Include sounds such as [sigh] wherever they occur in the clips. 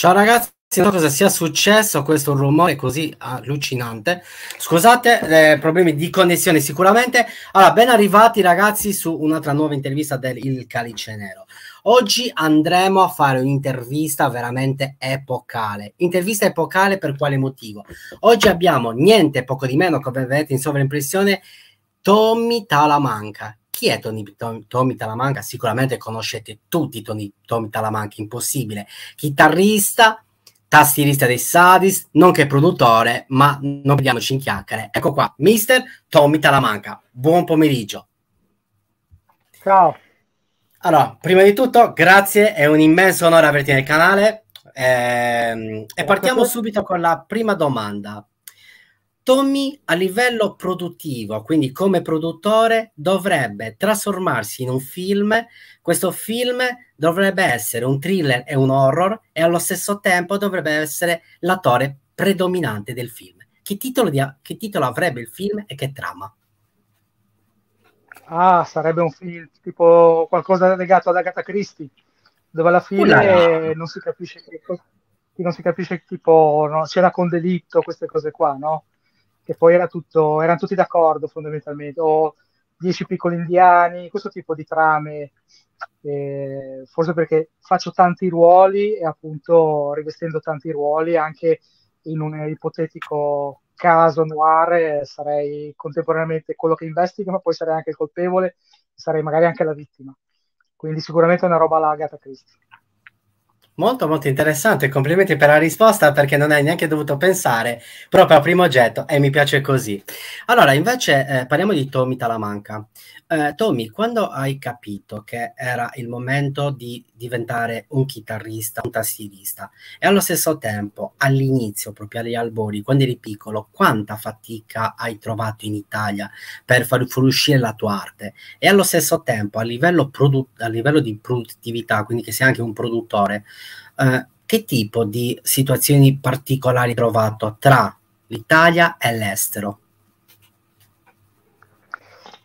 Ciao ragazzi, non so cosa sia successo, questo rumore così allucinante. Scusate, eh, problemi di connessione sicuramente. Allora, ben arrivati ragazzi su un'altra nuova intervista del Il Calice Nero. Oggi andremo a fare un'intervista veramente epocale. Intervista epocale per quale motivo? Oggi abbiamo niente poco di meno, come vedete in sovraimpressione, Tommy Talamanca. Chi è Tony, Tom, Tommy Talamanca? Sicuramente conoscete tutti Tony, Tommy Talamanca, impossibile. Chitarrista, tastierista dei Sadis, nonché produttore, ma non vediamoci in chiacchiere. Ecco qua, mister Tommy Talamanca. Buon pomeriggio. Ciao. Allora, prima di tutto, grazie, è un immenso onore averti nel canale. Eh, e partiamo subito con la prima domanda. Tommy a livello produttivo, quindi come produttore, dovrebbe trasformarsi in un film. Questo film dovrebbe essere un thriller e un horror e allo stesso tempo dovrebbe essere l'attore predominante del film. Che titolo, di, che titolo avrebbe il film e che trama? Ah, sarebbe un film tipo qualcosa legato ad Agatha Christie, dove alla fine non si capisce che non si capisce tipo no, c'era con delitto, queste cose qua, no? Che poi era tutto, erano tutti d'accordo fondamentalmente, o Dieci piccoli indiani, questo tipo di trame, eh, forse perché faccio tanti ruoli e appunto rivestendo tanti ruoli anche in un ipotetico caso noir sarei contemporaneamente quello che investiga, ma poi sarei anche il colpevole, sarei magari anche la vittima. Quindi sicuramente una roba alla Agatha Christie. Molto molto interessante, complimenti per la risposta perché non hai neanche dovuto pensare proprio al primo oggetto e mi piace così. Allora, invece eh, parliamo di Tommy Talamanca. Eh, Tommy, quando hai capito che era il momento di diventare un chitarrista, un tastierista e allo stesso tempo all'inizio, proprio agli albori, quando eri piccolo, quanta fatica hai trovato in Italia per far fuoriuscire la tua arte. E allo stesso tempo a livello, produ- a livello di produttività, quindi che sei anche un produttore, eh, che tipo di situazioni particolari hai trovato tra l'Italia e l'estero?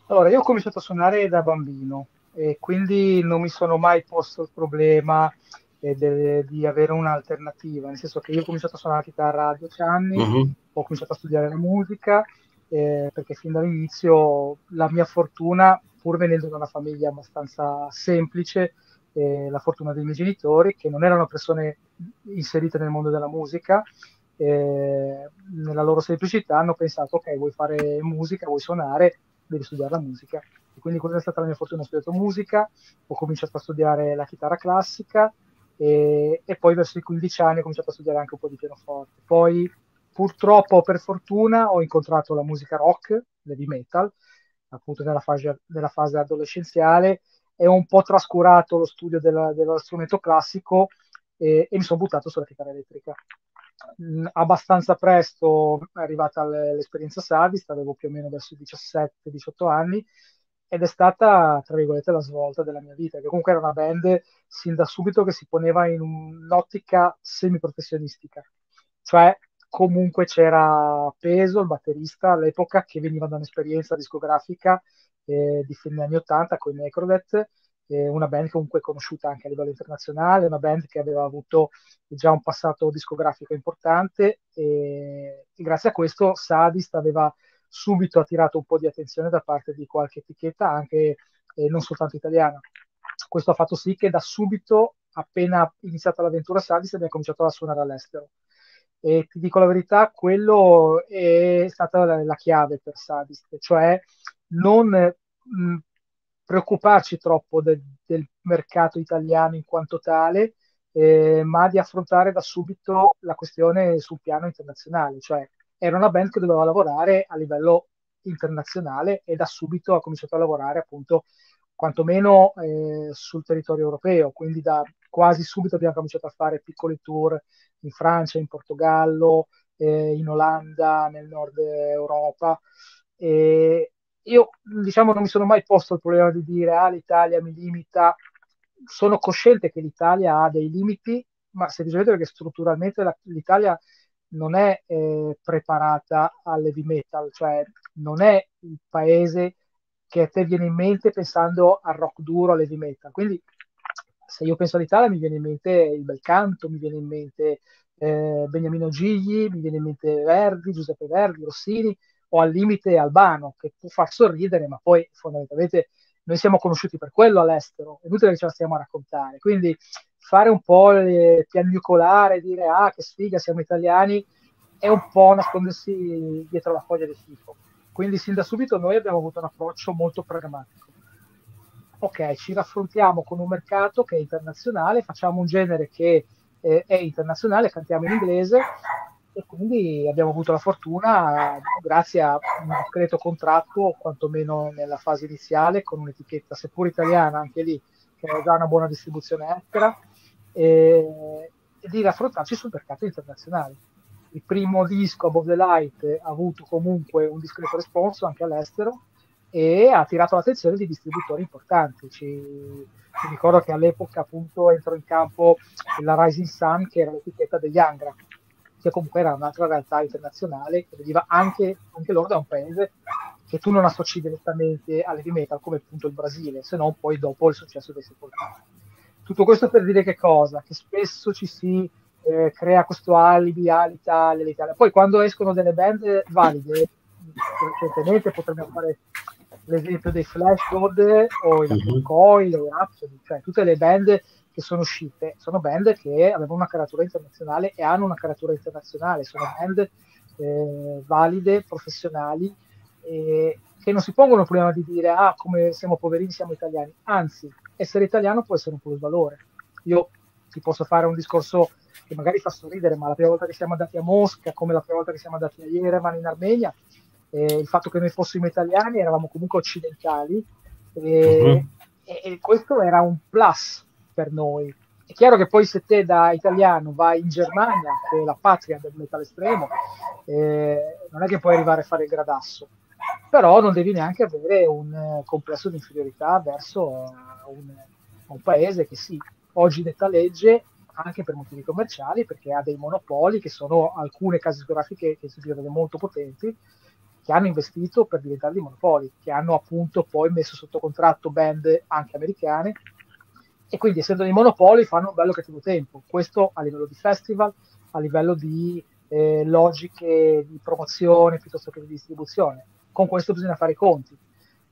Allora, io ho cominciato a suonare da bambino e quindi non mi sono mai posto il problema eh, de- di avere un'alternativa, nel senso che io ho cominciato a suonare la chitarra a 10 anni, uh-huh. ho cominciato a studiare la musica, eh, perché fin dall'inizio la mia fortuna, pur venendo da una famiglia abbastanza semplice, eh, la fortuna dei miei genitori, che non erano persone inserite nel mondo della musica, eh, nella loro semplicità hanno pensato, ok, vuoi fare musica, vuoi suonare, devi studiare la musica. E quindi questa è stata la mia fortuna, ho studiato musica, ho cominciato a studiare la chitarra classica e, e poi verso i 15 anni ho cominciato a studiare anche un po' di pianoforte. Poi purtroppo per fortuna ho incontrato la musica rock, l'heavy metal, appunto nella fase, nella fase adolescenziale e ho un po' trascurato lo studio della, dello strumento classico e, e mi sono buttato sulla chitarra elettrica. Mm, abbastanza presto è arrivata l'esperienza Savist, avevo più o meno i 17-18 anni ed è stata, tra virgolette, la svolta della mia vita, che comunque era una band sin da subito che si poneva in un'ottica semiprofessionistica, cioè comunque c'era Peso, il batterista all'epoca, che veniva da un'esperienza discografica eh, di fine anni 80 con i Necrodet, eh, una band comunque conosciuta anche a livello internazionale, una band che aveva avuto già un passato discografico importante e, e grazie a questo Sadist aveva subito attirato un po' di attenzione da parte di qualche etichetta, anche eh, non soltanto italiana. Questo ha fatto sì che da subito, appena iniziata l'avventura Sadist, abbiamo cominciato a suonare all'estero. E ti dico la verità, quello è stata la, la chiave per Sadist, cioè non mh, preoccuparci troppo de, del mercato italiano in quanto tale, eh, ma di affrontare da subito la questione sul piano internazionale, cioè era una band che doveva lavorare a livello internazionale e da subito ha cominciato a lavorare appunto quantomeno eh, sul territorio europeo, quindi da quasi subito abbiamo cominciato a fare piccoli tour in Francia, in Portogallo, eh, in Olanda, nel nord Europa. E, io diciamo non mi sono mai posto il problema di dire ah l'Italia mi limita, sono cosciente che l'Italia ha dei limiti, ma semplicemente perché strutturalmente la, l'Italia non è eh, preparata all'heavy metal, cioè non è il paese che a te viene in mente pensando al rock duro, all'heavy metal. Quindi se io penso all'Italia mi viene in mente il bel canto, mi viene in mente eh, Beniamino Gigli, mi viene in mente Verdi, Giuseppe Verdi, Rossini o al limite Albano, che può far sorridere, ma poi fondamentalmente noi siamo conosciuti per quello all'estero, è inutile che ce la stiamo a raccontare. Quindi fare un po' le piagnucolare, dire ah che sfiga, siamo italiani, è un po' nascondersi dietro la foglia di tifo. Quindi sin da subito noi abbiamo avuto un approccio molto pragmatico. Ok, ci raffrontiamo con un mercato che è internazionale, facciamo un genere che eh, è internazionale, cantiamo in inglese e quindi abbiamo avuto la fortuna, grazie a un discreto contratto, quantomeno nella fase iniziale, con un'etichetta seppur italiana anche lì, che ha già una buona distribuzione estera, e, e di raffrontarci sul mercato internazionale. Il primo disco, Above the Light, ha avuto comunque un discreto responso anche all'estero e ha attirato l'attenzione di distributori importanti. Ci, mi ricordo che all'epoca appunto entrò in campo la Rising Sun, che era l'etichetta degli Angra, che comunque era un'altra realtà internazionale che veniva anche, anche loro da un paese che tu non associ direttamente all'heavy metal come appunto il Brasile, se non poi dopo il successo dei Sepolcari. Tutto questo per dire che cosa? Che spesso ci si eh, crea questo alibi all'Italia, all'Italia. Poi quando escono delle band valide, recentemente potremmo fare l'esempio dei Flash God o i mm-hmm. Coil o i Rhapsody, cioè tutte le band che sono uscite, sono band che avevano una caratura internazionale e hanno una caratura internazionale, sono band eh, valide, professionali, eh, che non si pongono il problema di dire ah come siamo poverini siamo italiani, anzi essere italiano può essere un plus valore. Io ti posso fare un discorso che magari fa sorridere, ma la prima volta che siamo andati a Mosca, come la prima volta che siamo andati a Yerevan in Armenia, eh, il fatto che noi fossimo italiani, eravamo comunque occidentali e, uh-huh. e, e, questo era un plus per noi. È chiaro che poi se te da italiano vai in Germania, che è la patria del metal estremo, eh, non è che puoi arrivare a fare il gradasso, però non devi neanche avere un eh, complesso di inferiorità verso un, un paese che sì, oggi detta legge anche per motivi commerciali, perché ha dei monopoli che sono alcune case discografiche che si dicono molto potenti, che hanno investito per diventare dei monopoli, che hanno appunto poi messo sotto contratto band anche americane e quindi essendo dei monopoli fanno un bello cattivo tempo. Questo a livello di festival, a livello di eh, logiche di promozione piuttosto che di distribuzione. Con questo bisogna fare i conti.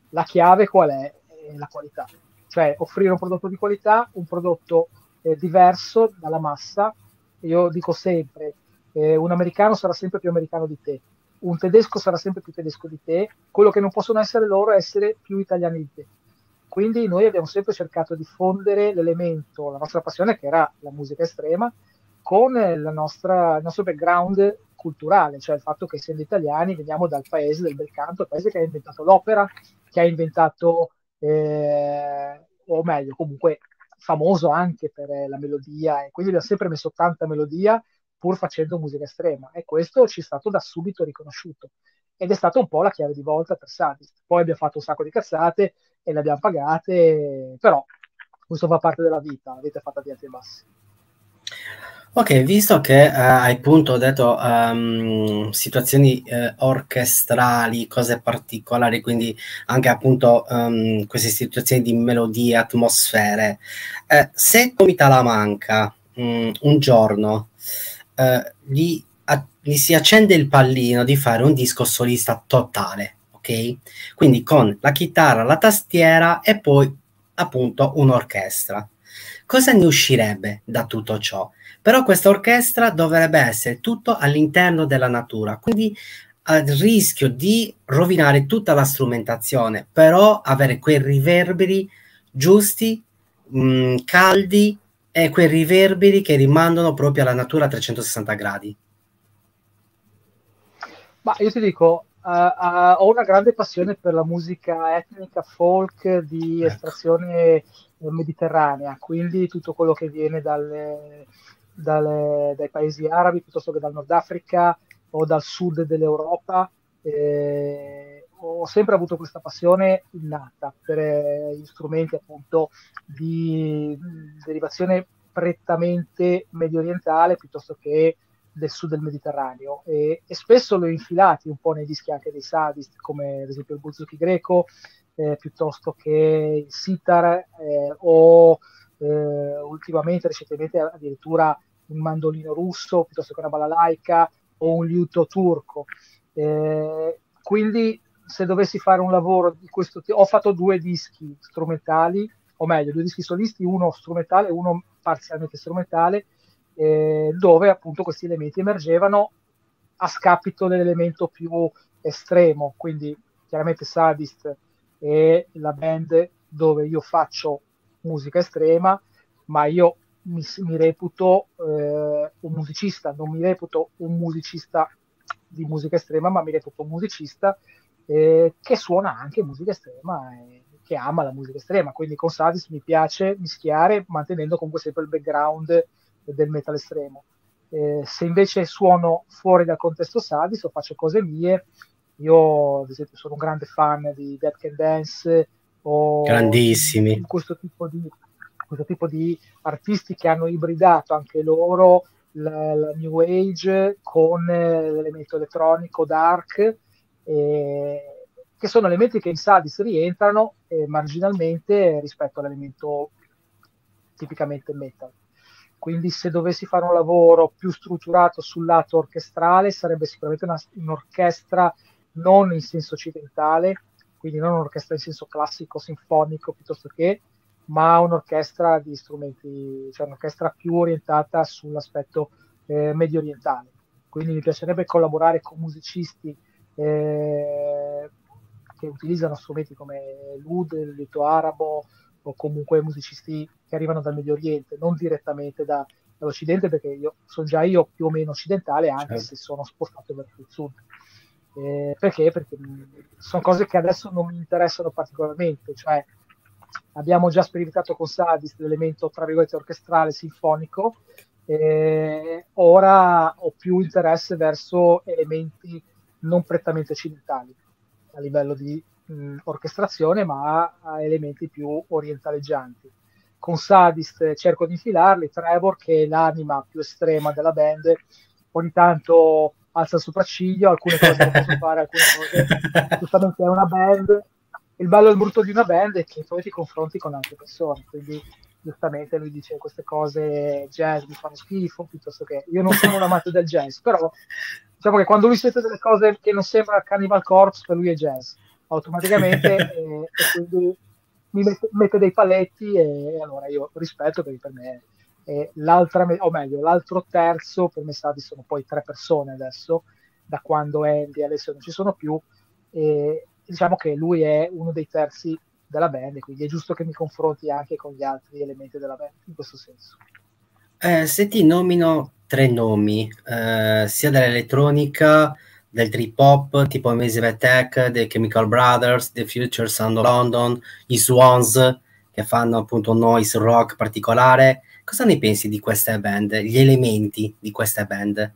La chiave qual è? è la qualità. Cioè offrire un prodotto di qualità, un prodotto eh, diverso dalla massa. Io dico sempre, eh, un americano sarà sempre più americano di te un tedesco sarà sempre più tedesco di te, quello che non possono essere loro è essere più italiani di te. Quindi noi abbiamo sempre cercato di fondere l'elemento, la nostra passione che era la musica estrema, con nostra, il nostro background culturale, cioè il fatto che essendo italiani veniamo dal paese del bel canto, il paese che ha inventato l'opera, che ha inventato, eh, o meglio, comunque famoso anche per la melodia, e quindi abbiamo sempre messo tanta melodia pur facendo musica estrema e questo ci è stato da subito riconosciuto ed è stata un po' la chiave di volta per Sadist. Poi abbiamo fatto un sacco di cazzate e le abbiamo pagate, però questo fa parte della vita, la vita è fatta di alti e bassi. Ok, visto che uh, hai appunto detto um, situazioni uh, orchestrali, cose particolari, quindi anche appunto um, queste situazioni di melodie, atmosfere, uh, se Tommy Talamanca um, un giorno eh, gli, gli si accende il pallino di fare un disco solista totale, ok? Quindi con la chitarra, la tastiera e poi appunto un'orchestra. Cosa ne uscirebbe da tutto ciò? Però questa orchestra dovrebbe essere tutto all'interno della natura, quindi al rischio di rovinare tutta la strumentazione, però avere quei riverberi giusti, mh, caldi è quei riverberi che rimandano proprio alla natura a 360 gradi. Ma io ti dico, uh, uh, ho una grande passione per la musica etnica folk di ecco. estrazione mediterranea, quindi tutto quello che viene dalle, dalle, dai paesi arabi piuttosto che dal Nord Africa o dal sud dell'Europa. Eh, ho sempre avuto questa passione innata per eh, gli strumenti appunto di derivazione prettamente medio orientale piuttosto che del sud del Mediterraneo e, e, spesso ho infilati un po' nei dischi anche dei sadist come ad esempio il buzuki greco eh, piuttosto che il sitar eh, o eh, ultimamente, recentemente addirittura un mandolino russo piuttosto che una balalaica o un liuto turco. Eh, quindi se dovessi fare un lavoro di questo tipo, ho fatto due dischi strumentali, o meglio, due dischi solisti, uno strumentale e uno parzialmente strumentale, eh, dove appunto questi elementi emergevano a scapito dell'elemento più estremo, quindi chiaramente Sadist è la band dove io faccio musica estrema, ma io mi, mi reputo eh, un musicista, non mi reputo un musicista di musica estrema, ma mi reputo un musicista eh, che suona anche musica estrema e che ama la musica estrema. Quindi con Sadis mi piace mischiare mantenendo comunque sempre il background del metal estremo. Eh, se invece suono fuori dal contesto Sadis o faccio cose mie, io ad esempio sono un grande fan di Dead Can Dance o grandissimi questo tipo di, questo tipo di artisti che hanno ibridato anche loro la, la New Age con l'elemento elettronico dark eh, che sono elementi che in Sadis rientrano eh, marginalmente rispetto all'elemento tipicamente metal. Quindi se dovessi fare un lavoro più strutturato sul lato orchestrale sarebbe sicuramente una, un'orchestra non in senso occidentale, quindi non un'orchestra in senso classico, sinfonico piuttosto che, ma un'orchestra di strumenti, cioè un'orchestra più orientata sull'aspetto eh, medio orientale. Quindi mi piacerebbe collaborare con musicisti eh, che utilizzano strumenti come l'ud, il lito arabo o comunque musicisti che arrivano dal Medio Oriente, non direttamente da, dall'Occidente, perché io sono già io più o meno occidentale, anche certo. se sono spostato verso il sud. Eh, perché? Perché sono cose che adesso non mi interessano particolarmente, cioè abbiamo già sperimentato con Sadis l'elemento tra virgolette orchestrale sinfonico, eh, ora ho più interesse verso elementi non prettamente occidentali a livello di mh, orchestrazione, ma a elementi più orientaleggianti. Con Sadist cerco di infilarli, Trevor, che è l'anima più estrema della band, ogni tanto alza il sopracciglio, alcune cose non posso fare, alcune cose [laughs] giustamente è una band. Il bello e il brutto di una band è che poi ti confronti con altre persone, quindi giustamente lui dice queste cose jazz mi fanno schifo, piuttosto che io non sono un amante del jazz, però diciamo che quando lui sente delle cose che non sembra Cannibal Corpse, per lui è jazz, automaticamente, [laughs] e, e, quindi mi mette, mette, dei paletti e, e, allora io rispetto perché per me è l'altra, o meglio, l'altro terzo, per me stati sono poi tre persone adesso, da quando Andy e Alessio non ci sono più, e diciamo che lui è uno dei terzi della band, quindi è giusto che mi confronti anche con gli altri elementi della band in questo senso. Eh, se ti nomino tre nomi, eh, sia dell'elettronica, del trip hop, tipo Massive Attack, dei Chemical Brothers, The Future Sound London, i Swans, che fanno appunto un noise rock particolare, cosa ne pensi di queste band, gli elementi di queste band?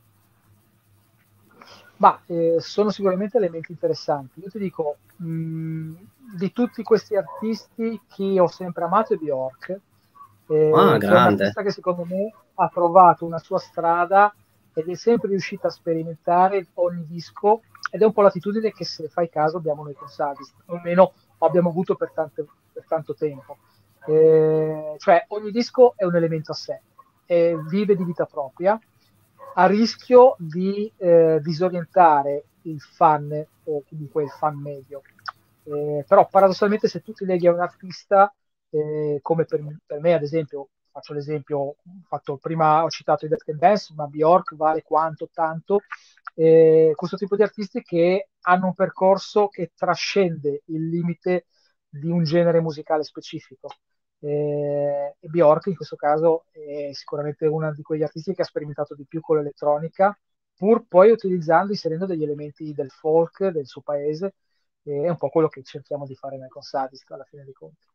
Ma eh, sono sicuramente elementi interessanti. Io ti dico, mh, mm, di tutti questi artisti, chi ho sempre amato è Bjork. Eh, ah, grande. È un artista che secondo me ha trovato una sua strada ed è sempre riuscita a sperimentare ogni disco ed è un po' l'attitudine che se fai caso abbiamo noi con Sadist, o almeno abbiamo avuto per, tante, per tanto tempo. Eh, cioè ogni disco è un elemento a sé, e vive di vita propria, a rischio di eh, disorientare il fan o comunque il fan medio. Eh, però paradossalmente se tu ti leghi a un artista, eh, come per, per, me ad esempio, faccio l'esempio, fatto, prima ho citato i Death Can Dance, ma Bjork vale quanto, tanto, eh, questo tipo di artisti che hanno un percorso che trascende il limite di un genere musicale specifico. Eh, e Bjork in questo caso è sicuramente uno di quegli artisti che ha sperimentato di più con l'elettronica, pur poi utilizzando, inserendo degli elementi del folk del suo paese, e è un po' quello che cerchiamo di fare nel Consadist alla fine dei conti.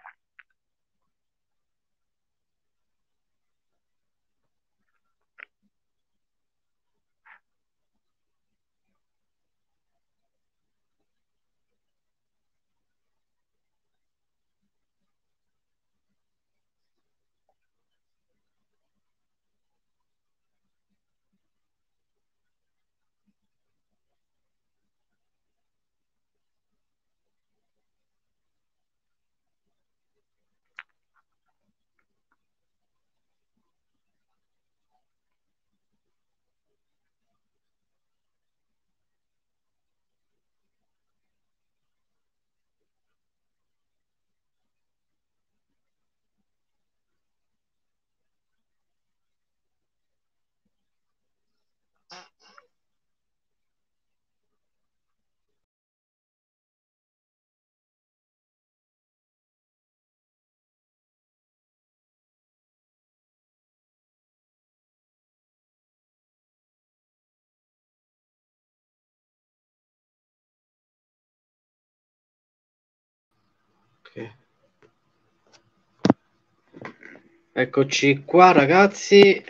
Eccoci qua ragazzi,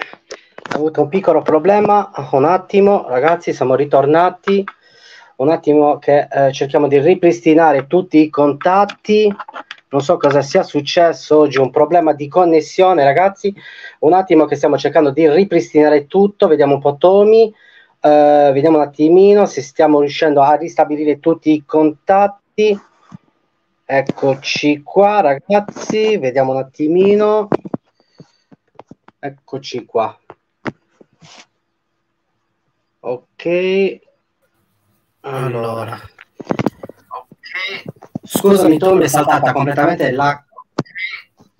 ho avuto un piccolo problema, un attimo. Ragazzi, siamo ritornati, un attimo che eh, cerchiamo di ripristinare tutti i contatti, non so cosa sia successo oggi, un problema di connessione ragazzi, un attimo che stiamo cercando di ripristinare tutto, vediamo un po' Tommy, eh, vediamo un attimino se stiamo riuscendo a ristabilire tutti i contatti. Eccoci qua ragazzi, vediamo un attimino. Eccoci qua. Ok. Allora. Ok. Scusami Tom, è saltata completamente la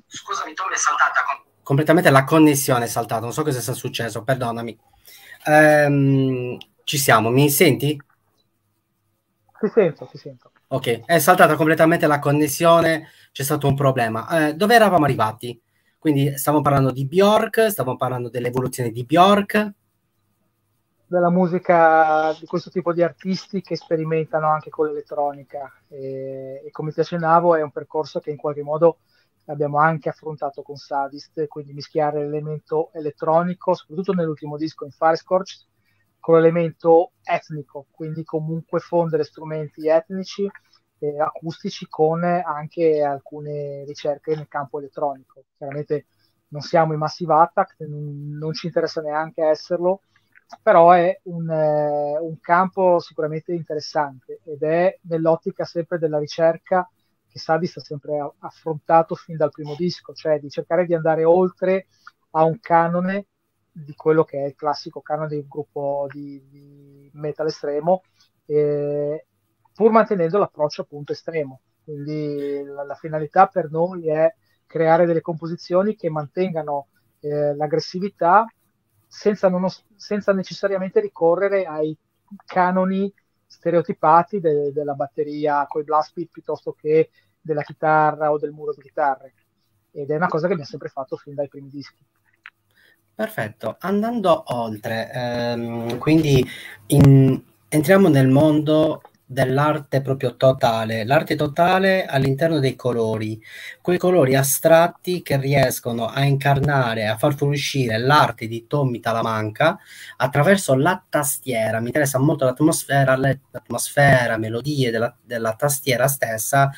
Scusami Tom, è saltata completamente la connessione è saltata, non so cosa sia successo, perdonami. Um, ci siamo, mi senti? Ti sento, ti sento. Ok, è saltata completamente la connessione, c'è stato un problema. Eh, dove eravamo arrivati? Quindi stavamo parlando di Bjork, stavamo parlando dell'evoluzione di Bjork. Della musica di questo tipo di artisti che sperimentano anche con l'elettronica. E, e come ti accennavo è un percorso che in qualche modo abbiamo anche affrontato con Sadist, quindi mischiare l'elemento elettronico, soprattutto nell'ultimo disco in Firescorch, con l'elemento etnico, quindi comunque fondere strumenti etnici e acustici con anche alcune ricerche nel campo elettronico. Chiaramente non siamo in Massive Attack, non, non ci interessa neanche esserlo, però è un, eh, un campo sicuramente interessante ed è nell'ottica sempre della ricerca che Sadist ha sempre affrontato fin dal primo disco, cioè di cercare di andare oltre a un canone di quello che è il classico canone di un gruppo di, di metal estremo, eh, pur mantenendo l'approccio appunto estremo. Quindi la, la, finalità per noi è creare delle composizioni che mantengano eh, l'aggressività senza, non, senza necessariamente ricorrere ai canoni stereotipati de- della batteria con i blast beat piuttosto che della chitarra o del muro di chitarre. Ed è una cosa che ha sempre fatto fin dai primi dischi. Perfetto, andando oltre, ehm, quindi in, entriamo nel mondo dell'arte proprio totale, l'arte totale all'interno dei colori, quei colori astratti che riescono a incarnare, a far fuoriuscire l'arte di Tommy Talamanca attraverso la tastiera. Mi interessa molto l'atmosfera, l'atmosfera, melodie della, della tastiera stessa,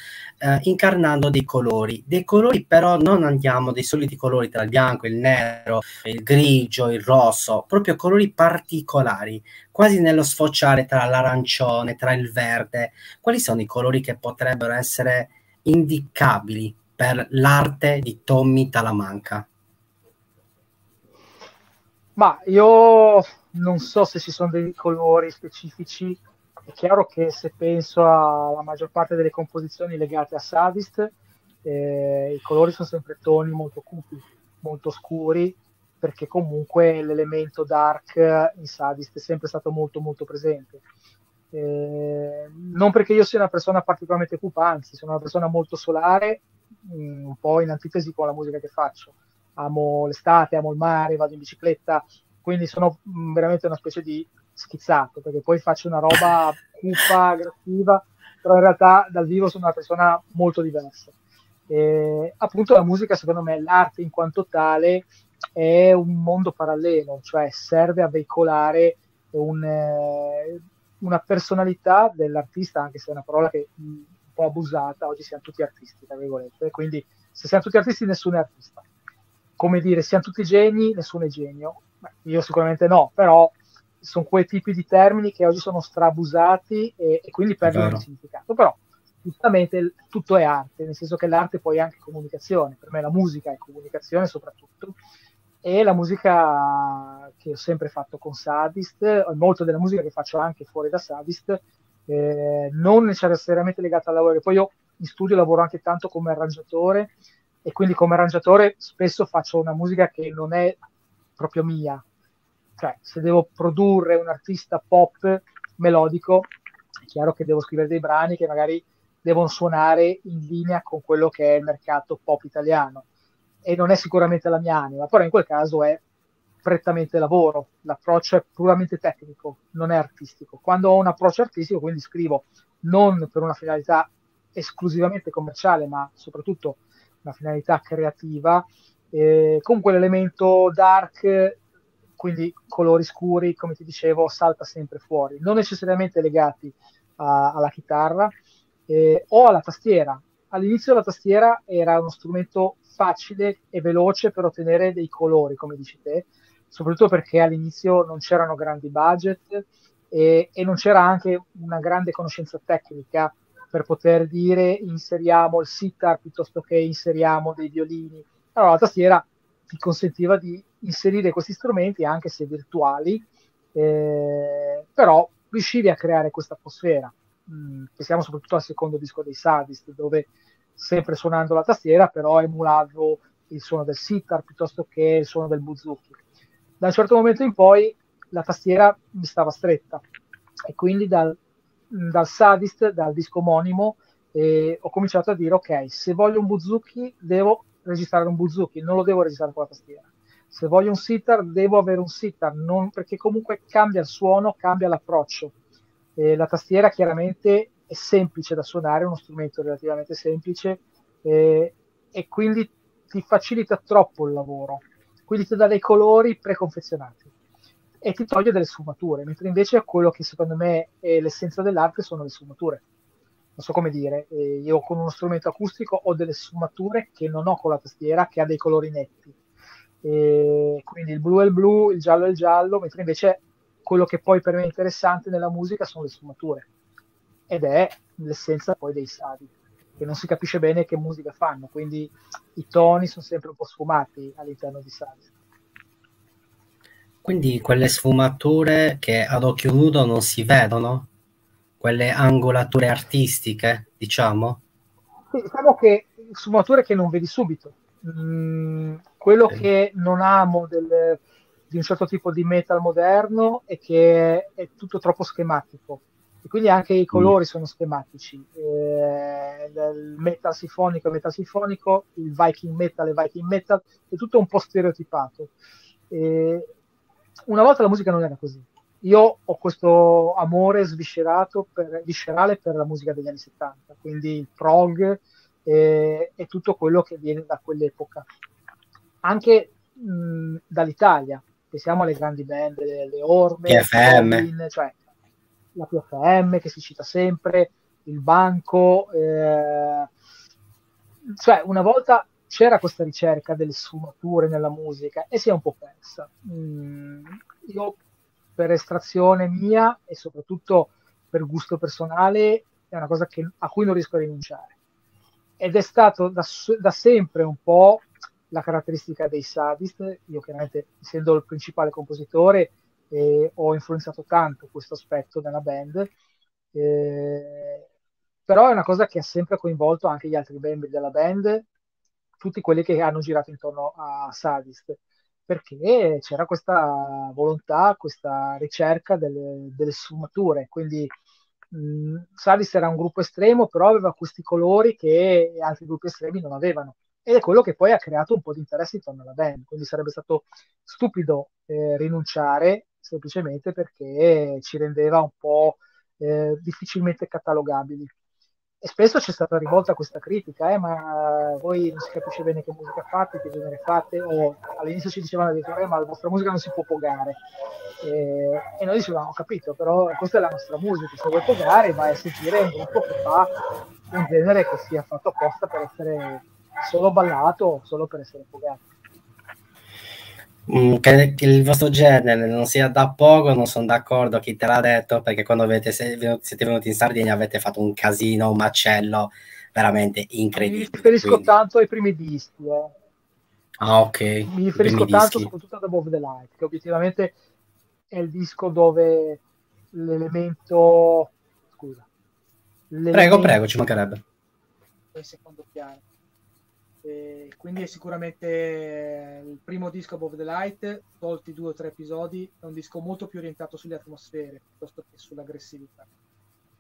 eh, incarnando dei colori. Dei colori però non andiamo dei soliti colori tra il bianco, il nero, il grigio, il rosso, proprio colori particolari, quasi nello sfociare tra l'arancione, tra il verde. Quali sono i colori che potrebbero essere indicabili per l'arte di Tommy Talamanca? Ma io non so se ci sono dei colori specifici. È chiaro che se penso alla maggior parte delle composizioni legate a Sadist, eh, i colori sono sempre toni molto cupi, molto scuri, perché comunque l'elemento dark in Sadist è sempre stato molto molto presente. Eh, non perché io sia una persona particolarmente cupa, anzi sono una persona molto solare, mm, un po' in antitesi con la musica che faccio. Amo l'estate, amo il mare, vado in bicicletta, quindi sono mm, veramente una specie di schizzato, perché poi faccio una roba cupa, aggressiva, però in realtà dal vivo sono una persona molto diversa. E, appunto la musica secondo me, l'arte in quanto tale, è un mondo parallelo, cioè serve a veicolare un, eh, una personalità dell'artista, anche se è una parola che è un po' abusata, oggi siamo tutti artisti, tra virgolette, quindi se siamo tutti artisti nessuno è artista. Come dire, siamo tutti geni, nessuno è genio. Beh, io sicuramente no, però sono quei tipi di termini che oggi sono strabusati e, e quindi perdono il significato. Però giustamente tutto è arte, nel senso che l'arte poi è anche comunicazione. Per me la musica è comunicazione soprattutto e la musica che ho sempre fatto con Sadist, molto della musica che faccio anche fuori da Sadist, eh, non necessariamente legata al lavoro, poi io in studio lavoro anche tanto come arrangiatore e quindi come arrangiatore spesso faccio una musica che non è proprio mia, cioè se devo produrre un artista pop melodico, è chiaro che devo scrivere dei brani che magari devono suonare in linea con quello che è il mercato pop italiano e non è sicuramente la mia anima, però in quel caso è prettamente lavoro, l'approccio è puramente tecnico, non è artistico. Quando ho un approccio artistico, quindi scrivo non per una finalità esclusivamente commerciale, ma soprattutto una finalità creativa, eh, con quell'elemento dark, quindi colori scuri, come ti dicevo, salta sempre fuori, non necessariamente legati a, alla chitarra eh, o alla tastiera. All'inizio la tastiera era uno strumento facile e veloce per ottenere dei colori, come dici te, soprattutto perché all'inizio non c'erano grandi budget e, e non c'era anche una grande conoscenza tecnica per poter dire inseriamo il sitar piuttosto che inseriamo dei violini. Allora la tastiera ti consentiva di inserire questi strumenti, anche se virtuali, eh, però riuscivi a creare questa atmosfera. Mm, pensiamo soprattutto al secondo disco dei Sadist, dove sempre suonando la tastiera, però emulavo il suono del sitar piuttosto che il suono del buzuki. Da un certo momento in poi la tastiera mi stava stretta e quindi dal dal Sadist, dal disco omonimo, eh, ho cominciato a dire ok, se voglio un Buzuki devo registrare un Buzuki, non lo devo registrare con la tastiera. Se voglio un sitar devo avere un sitar, non, perché comunque cambia il suono, cambia l'approccio. Eh, la tastiera chiaramente è semplice da suonare, è uno strumento relativamente semplice eh, e quindi ti facilita troppo il lavoro, quindi ti dà dei colori preconfezionati e ti toglie delle sfumature, mentre invece quello che secondo me è l'essenza dell'arte sono le sfumature. Non so come dire, eh, io con uno strumento acustico ho delle sfumature che non ho con la tastiera, che ha dei colori netti. E quindi il blu è il blu, il giallo è il giallo, mentre invece quello che poi per me è interessante nella musica sono le sfumature. Ed è l'essenza poi dei sadi, che non si capisce bene che musica fanno, quindi i toni sono sempre un po' sfumati all'interno di sadi. Quindi quelle sfumature che ad occhio nudo non si vedono? Quelle angolature artistiche, diciamo? Sì, diciamo che sfumature che non vedi subito. Mm, quello sì. che non amo del, di un certo tipo di metal moderno è che è, tutto troppo schematico e quindi anche i colori mm. sono schematici. Eh, il metal sinfonico, il metal sinfonico, il viking metal e viking metal è tutto un po' stereotipato. Eh, una volta la musica non era così. Io ho questo amore sviscerato per, viscerale per la musica degli anni 70, quindi il prog e, e tutto quello che viene da quell'epoca. Anche mh, dall'Italia, pensiamo alle grandi band, le, le Orme, PFM. cioè la PFM che si cita sempre, il Banco, eh, cioè una volta c'era questa ricerca delle sfumature nella musica e si è un po' persa. Mm, io per estrazione mia e soprattutto per gusto personale è una cosa che, a cui non riesco a rinunciare. Ed è stato da, da sempre un po' la caratteristica dei sadist. Io chiaramente, essendo il principale compositore, eh, ho influenzato tanto questo aspetto nella band. Eh, però è una cosa che ha sempre coinvolto anche gli altri membri della band tutti quelli che hanno girato intorno a Sadist, perché c'era questa volontà, questa ricerca delle, delle sfumature. Quindi mh, Sadist era un gruppo estremo, però aveva questi colori che altri gruppi estremi non avevano. Ed è quello che poi ha creato un po' di interesse intorno alla band. Quindi sarebbe stato stupido eh, rinunciare semplicemente perché ci rendeva un po' eh, difficilmente catalogabili e spesso c'è stata rivolta questa critica, eh, ma voi non si capisce bene che musica fate, che genere fate, o all'inizio ci dicevano addirittura, eh, ma la vostra musica non si può pogare. E, e noi dicevamo, ho capito, però questa è la nostra musica, se vuoi pogare vai a sentire un gruppo che fa un genere che sia fatto apposta per essere solo ballato, solo per essere pogato. Mm, che, il vostro genere non sia da poco, non sono d'accordo chi te l'ha detto, perché quando avete, siete venuti in Sardegna avete fatto un casino, un macello veramente incredibile. Mi riferisco quindi. tanto ai primi dischi. Eh. Ah, ok. Mi riferisco tanto soprattutto ad Above the Light, che obiettivamente è il disco dove l'elemento... Scusa. L'elemento... Prego, prego, ci mancherebbe. In secondo piano e quindi è sicuramente il primo disco Above the Light, tolti due o tre episodi, è un disco molto più orientato sulle atmosfere piuttosto che sull'aggressività.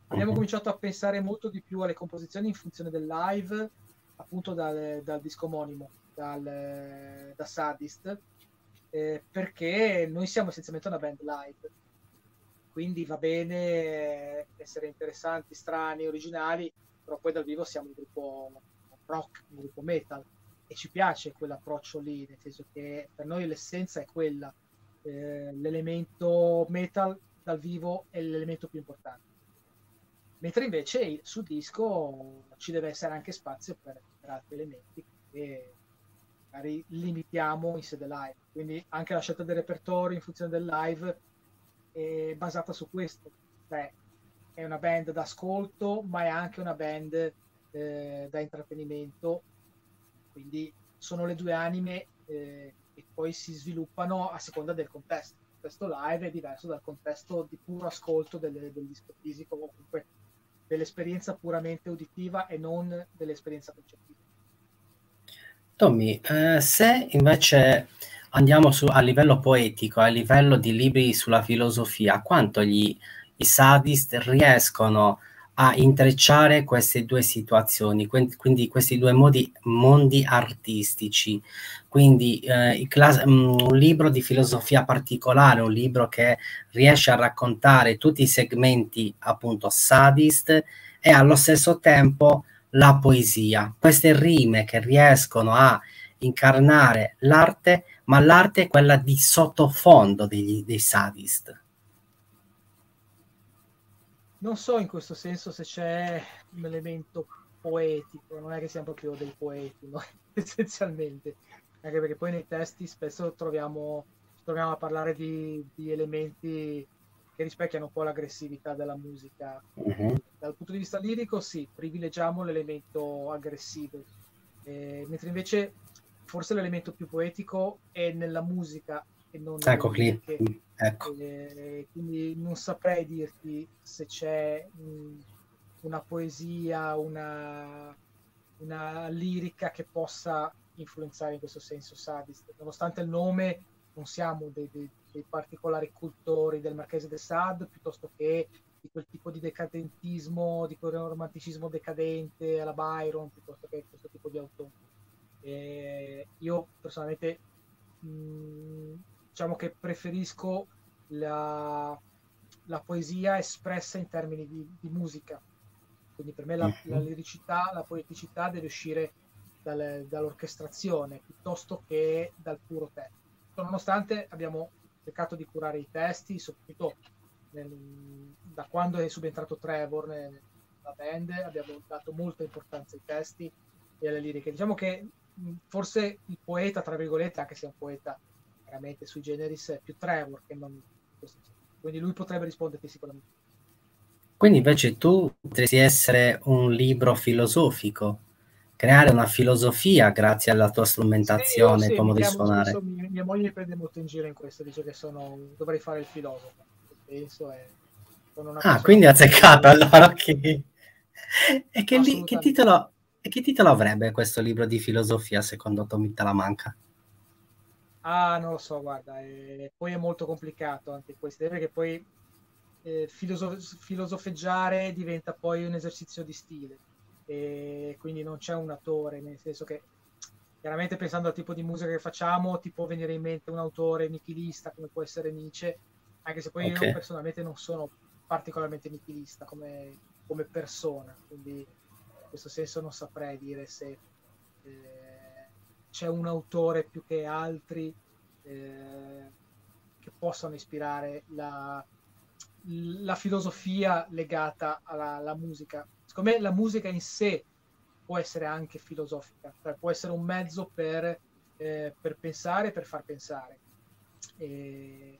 Abbiamo uh-huh. cominciato a pensare molto di più alle composizioni in funzione del live, appunto dal, dal disco omonimo, dal, da Sadist, eh, perché noi siamo essenzialmente una band live. Quindi va bene essere interessanti, strani, originali, però poi dal vivo siamo un gruppo rock, un gruppo metal e ci piace quell'approccio lì, nel senso che per noi l'essenza è quella, eh, l'elemento metal dal vivo è l'elemento più importante. Mentre invece su disco ci deve essere anche spazio per, per altri elementi che magari limitiamo in sede live. Quindi anche la scelta del repertorio in funzione del live è basata su questo. Cioè, è una band d'ascolto, ma è anche una band eh, da intrattenimento. Quindi sono le due anime eh, che poi si sviluppano a seconda del contesto. Contesto live è diverso dal contesto di puro ascolto del, del disco fisico comunque dell'esperienza puramente uditiva e non dell'esperienza percettiva. Tommy, eh, se invece andiamo su, a livello poetico, a livello di libri sulla filosofia, quanto gli, i sadist riescono a intrecciare queste due situazioni, quindi questi due modi, mondi artistici. Quindi eh, mm, un libro di filosofia particolare, un libro che riesce a raccontare tutti i segmenti appunto sadist e allo stesso tempo la poesia. Queste rime che riescono a incarnare l'arte, ma l'arte è quella di sottofondo degli, dei sadist non so in questo senso se c'è un elemento poetico, non è che siamo proprio dei poeti, no? [laughs] essenzialmente, anche perché poi nei testi spesso troviamo, troviamo a parlare di, di, elementi che rispecchiano un po' l'aggressività della musica. Uh-huh. Dal punto di vista lirico, sì, privilegiamo l'elemento aggressivo, eh, mentre invece forse l'elemento più poetico è nella musica non ecco qui. Ecco. Eh, quindi non saprei dirti se c'è mh, una poesia, una, una lirica che possa influenzare in questo senso Sadist. Nonostante il nome, non siamo dei, dei, dei particolari cultori del Marchese de Sade, piuttosto che di quel tipo di decadentismo, di quel romanticismo decadente alla Byron, piuttosto che questo tipo di autori. Eh, io personalmente mh, diciamo che preferisco la, la poesia espressa in termini di, di, musica. Quindi per me la, mhm. la liricità, la poeticità deve uscire dal, dall'orchestrazione piuttosto che dal puro testo. Nonostante abbiamo cercato di curare i testi, soprattutto nel, da quando è subentrato Trevor nella band, abbiamo dato molta importanza ai testi e alle liriche. Diciamo che forse il poeta, tra virgolette, anche se è un poeta chiaramente sui generis più Trevor che non quindi lui potrebbe risponderti sicuramente quindi invece tu potresti essere un libro filosofico creare una filosofia grazie alla tua strumentazione, sì, sì, tuo modo di suonare. Mia, mia, moglie mi prende molto in giro in questo, dice che sono, dovrei fare il filosofo. Penso è, ah, quindi azzeccato [laughs] allora che... E che, li, che, titolo, che titolo avrebbe questo libro di filosofia secondo Tommy Talamanca? Ah, non lo so, guarda, eh, poi è molto complicato anche questo, perché poi eh, filosof- filosofeggiare diventa poi un esercizio di stile, e quindi non c'è un autore, nel senso che chiaramente pensando al tipo di musica che facciamo ti può venire in mente un autore nichilista come può essere Nietzsche, anche se poi okay. io personalmente non sono particolarmente nichilista come, come persona, quindi in questo senso non saprei dire se... Eh, c'è un autore più che altri eh, che possano ispirare la, la filosofia legata alla, alla, musica. Secondo me la musica in sé può essere anche filosofica, cioè può essere un mezzo per, eh, per pensare, per far pensare. E,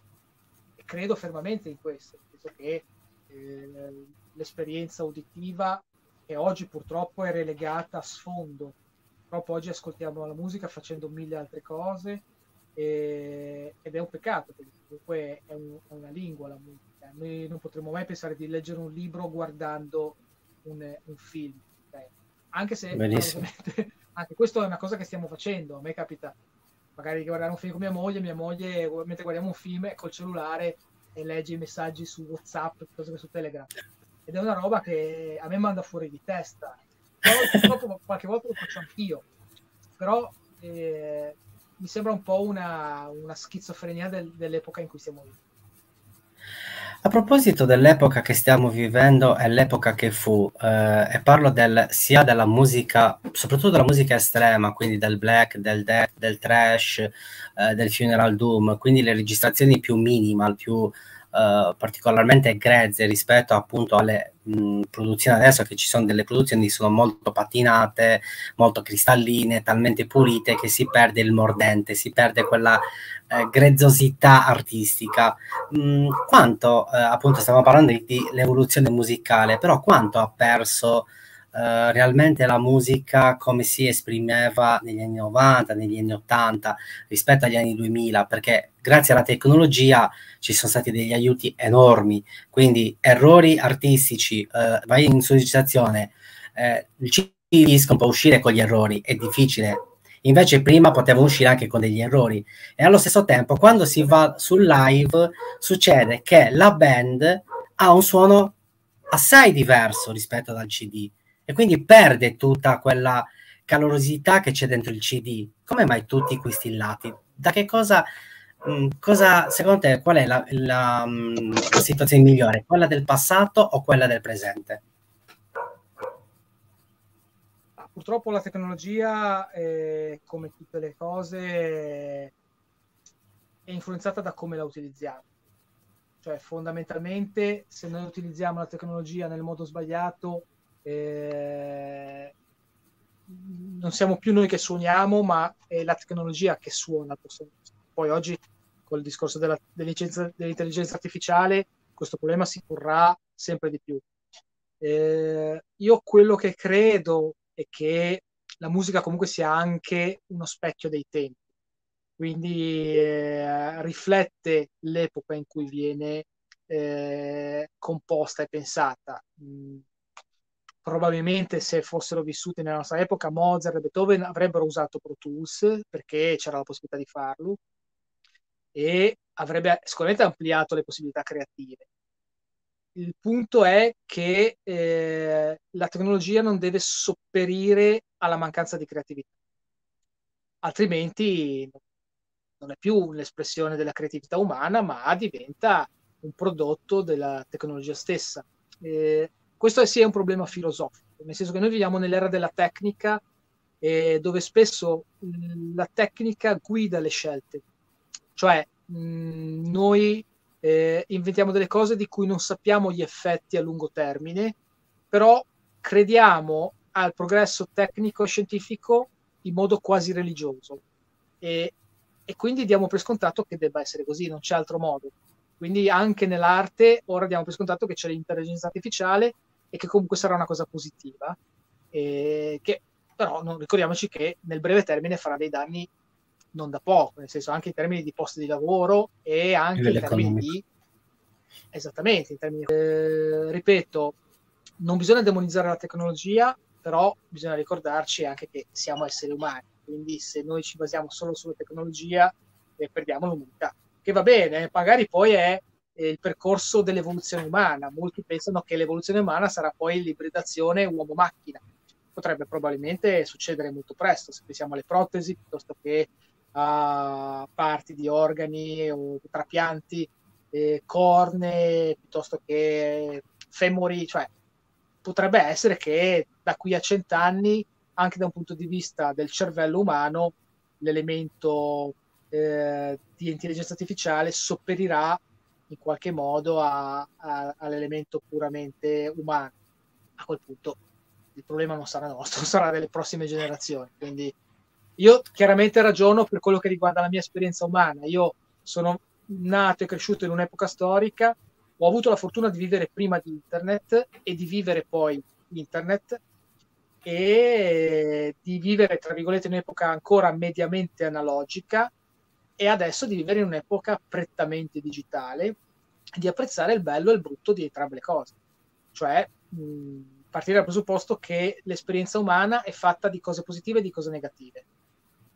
e credo fermamente in questo, penso che eh, l'esperienza uditiva che oggi purtroppo è relegata a sfondo purtroppo oggi ascoltiamo la musica facendo mille altre cose e, ed è un peccato perché comunque è, un, è, una lingua la musica. Noi non potremmo mai pensare di leggere un libro guardando un, un film, okay? anche se anche questo è una cosa che stiamo facendo. A me capita magari di guardare un film con mia moglie, mia moglie mentre guardiamo un film è col cellulare e legge i messaggi su WhatsApp piuttosto che su Telegram. Ed è una roba che a me manda fuori di testa purtroppo qualche volta lo faccio anch'io, però eh, mi sembra un po' una, una schizofrenia del, dell'epoca in cui siamo vivi. A proposito dell'epoca che stiamo vivendo e l'epoca che fu, eh, e parlo del, sia della musica, soprattutto della musica estrema, quindi del black, del death, del trash, eh, del funeral doom, quindi le registrazioni più minimal, più eh, particolarmente grezze rispetto appunto alle mh, produzioni adesso che ci sono delle produzioni che sono molto patinate, molto cristalline, talmente pulite che si perde il mordente, si perde quella eh, grezzosità artistica. Mh, quanto eh, appunto stiamo parlando di, di l'evoluzione musicale, però quanto ha perso Uh, realmente la musica come si esprimeva negli anni 90, negli anni 80 rispetto agli anni 2000, perché grazie alla tecnologia ci sono stati degli aiuti enormi, quindi errori artistici, uh, vai in sollecitazione, uh, il disco può uscire con gli errori, è difficile. Invece prima poteva uscire anche con degli errori. E allo stesso tempo quando si va sul live succede che la band ha un suono assai diverso rispetto al CD e quindi perde tutta quella calorosità che c'è dentro il CD. Come mai tutti questi lati? Da che cosa, mh, mm, cosa secondo te, qual è la, la, mh, mm, la situazione migliore? Quella del passato o quella del presente? Purtroppo la tecnologia, eh, come tutte le cose, è influenzata da come la utilizziamo. Cioè, fondamentalmente, se noi utilizziamo la tecnologia nel modo sbagliato, eh, non siamo più noi che suoniamo, ma è la tecnologia che suona. Poi oggi col discorso della, dell'intelligenza artificiale questo problema si porrà sempre di più. Eh, io quello che credo è che la musica comunque sia anche uno specchio dei tempi, quindi eh, riflette l'epoca in cui viene eh, composta e pensata. Probabilmente se fossero vissuti nella nostra epoca, Mozart e Beethoven avrebbero usato Pro Tools perché c'era la possibilità di farlo e avrebbe sicuramente ampliato le possibilità creative. Il punto è che eh, la tecnologia non deve sopperire alla mancanza di creatività, altrimenti non è più l'espressione della creatività umana, ma diventa un prodotto della tecnologia stessa. Eh, questo sia un problema filosofico, nel senso che noi viviamo nell'era della tecnica eh, dove spesso la tecnica guida le scelte, cioè mh, noi eh, inventiamo delle cose di cui non sappiamo gli effetti a lungo termine, però crediamo al progresso tecnico e scientifico in modo quasi religioso e, e quindi diamo per scontato che debba essere così, non c'è altro modo. Quindi anche nell'arte ora diamo per scontato che c'è l'intelligenza artificiale e che comunque sarà una cosa positiva, e che però non, ricordiamoci che nel breve termine farà dei danni non da poco, nel senso anche in termini di posti di lavoro e anche in termini di... Esattamente, in termini... Eh, ripeto, non bisogna demonizzare la tecnologia, però bisogna ricordarci anche che siamo esseri umani, quindi se noi ci basiamo solo sulla tecnologia eh, perdiamo l'umanità, che va bene, magari poi è eh, il percorso dell'evoluzione umana. Molti pensano che l'evoluzione umana sarà poi l'ibridazione uomo-macchina. Potrebbe probabilmente succedere molto presto, se pensiamo alle protesi piuttosto che a parti di organi o trapianti, eh, corne piuttosto che femori, cioè potrebbe essere che da qui a cent'anni, anche da un punto di vista del cervello umano, l'elemento eh, di intelligenza artificiale sopperirà in qualche modo a, a, all'elemento puramente umano. A quel punto il problema non sarà nostro, [laughs] sarà delle prossime generazioni. Quindi io chiaramente ragiono per quello che riguarda la mia esperienza umana. Io sono nato e cresciuto in un'epoca storica, ho avuto la fortuna di vivere prima di internet e di vivere poi internet e di vivere, tra virgolette, in un'epoca ancora mediamente analogica e adesso di vivere in un'epoca prettamente digitale, di apprezzare il bello e il brutto di entrambe le cose. Cioè, mh, partire dal presupposto che l'esperienza umana è fatta di cose positive e di cose negative.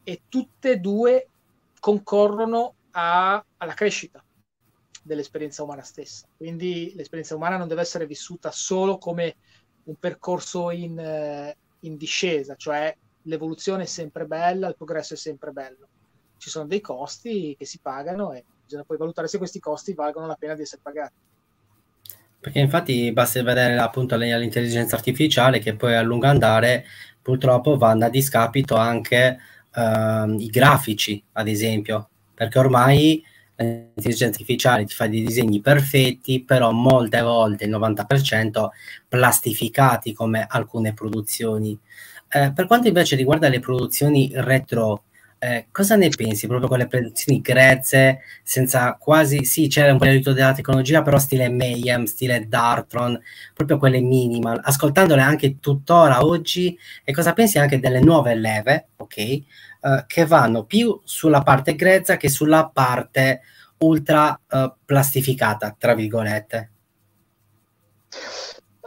E tutte e due concorrono a, alla crescita dell'esperienza umana stessa. Quindi l'esperienza umana non deve essere vissuta solo come un percorso in, eh, in discesa, cioè l'evoluzione è sempre bella, il progresso è sempre bello ci sono dei costi che si pagano e bisogna poi valutare se questi costi valgono la pena di essere pagati. Perché infatti basta vedere appunto l'intelligenza artificiale che poi a lungo andare purtroppo vanno a discapito anche uh, i grafici, ad esempio, perché ormai l'intelligenza artificiale ti fa dei disegni perfetti, però molte volte, il 90%, plastificati come alcune produzioni. Eh, per quanto invece riguarda le produzioni retro, eh, cosa ne pensi? Proprio con le produzioni grezze, senza quasi, sì, c'era un po' di della tecnologia, però stile Mayhem, stile Dartron, proprio quelle minimal, ascoltandole anche tuttora oggi, e cosa pensi anche delle nuove leve, ok? Eh, che vanno più sulla parte grezza che sulla parte ultra uh, plastificata, tra virgolette.